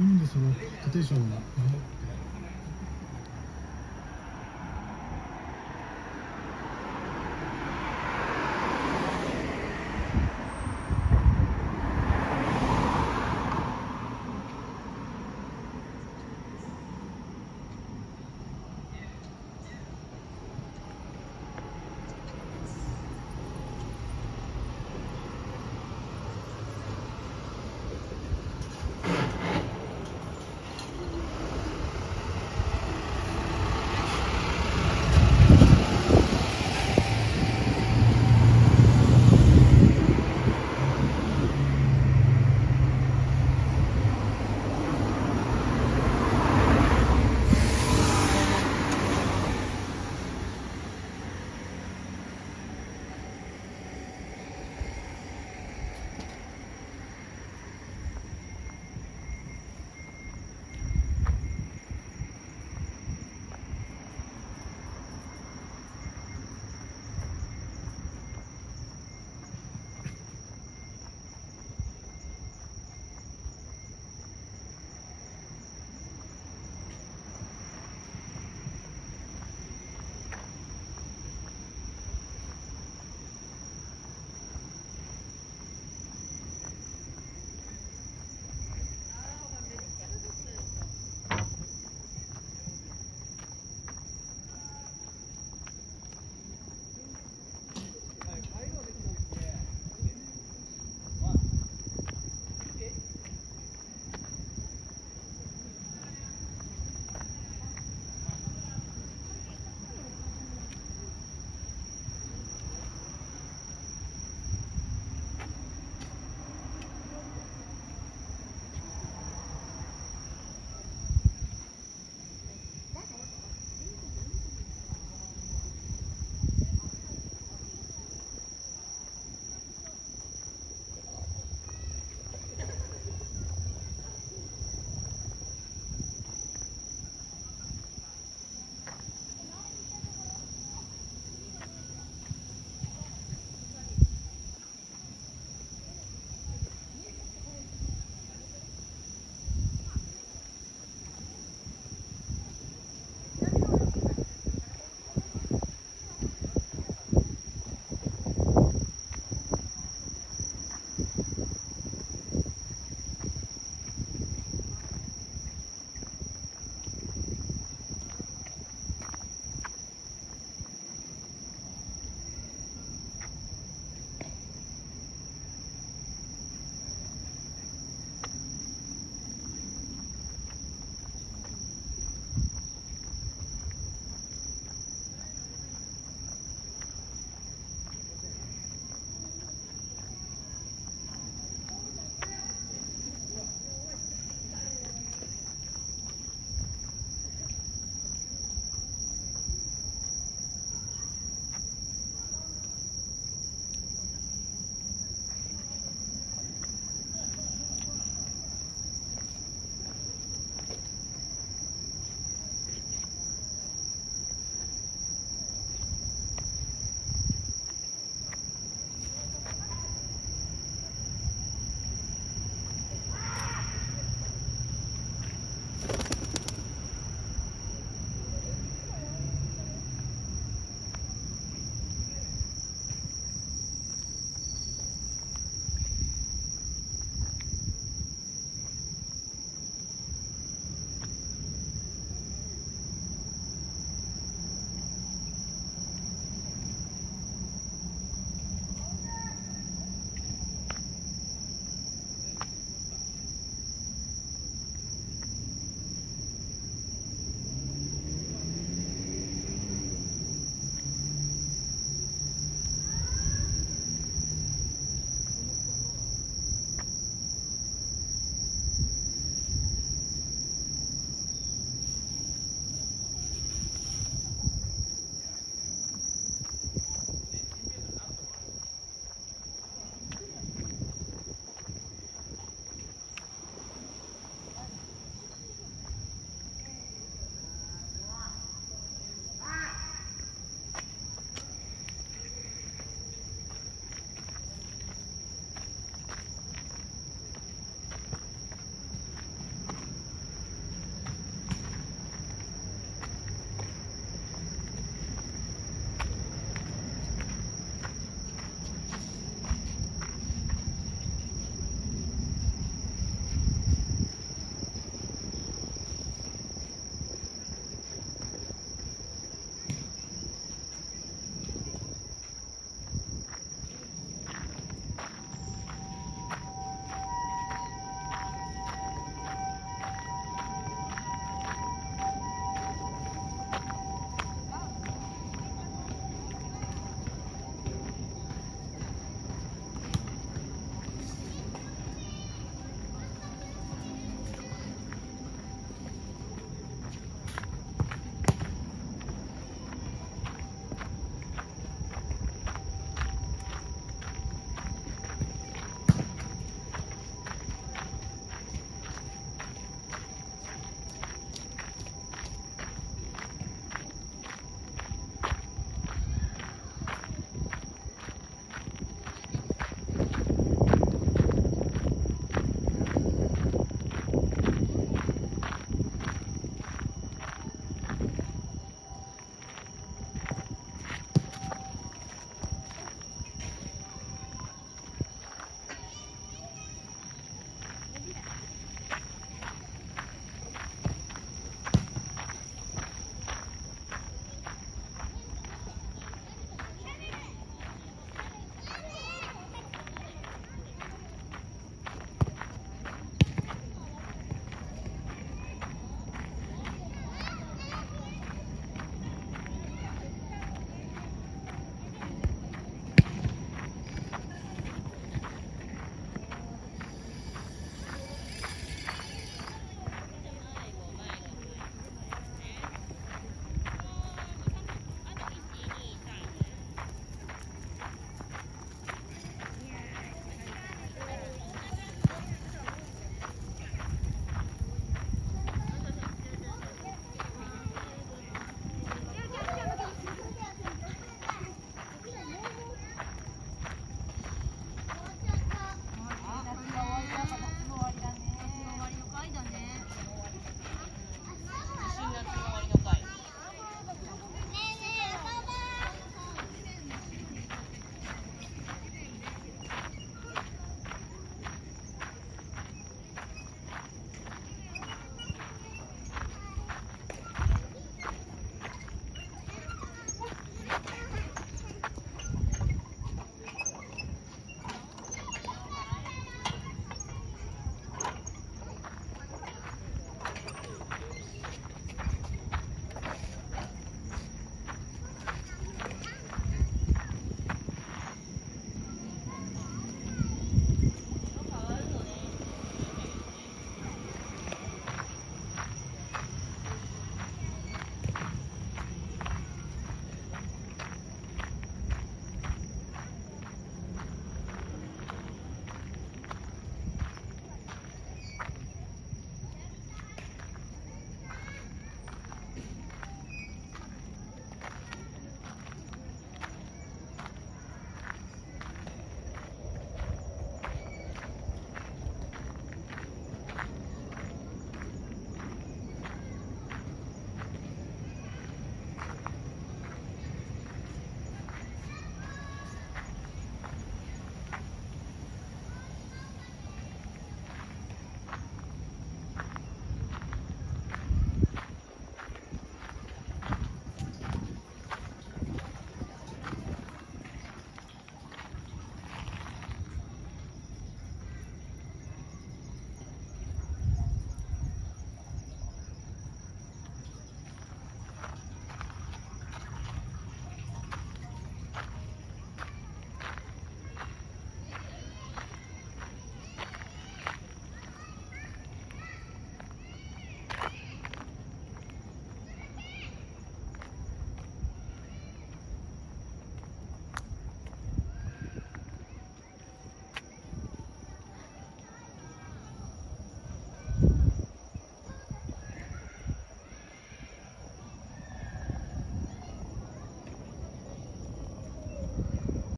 そういうでその立石ンがの